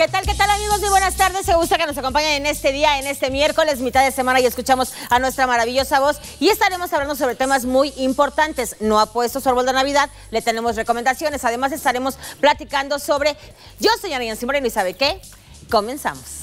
¿Qué tal, qué tal amigos? Muy buenas tardes. Se gusta que nos acompañen en este día, en este miércoles, mitad de semana y escuchamos a nuestra maravillosa voz y estaremos hablando sobre temas muy importantes. No ha puesto su árbol de Navidad, le tenemos recomendaciones. Además estaremos platicando sobre Yo soy Ana Yancy Moreno y ¿sabe qué? Comenzamos.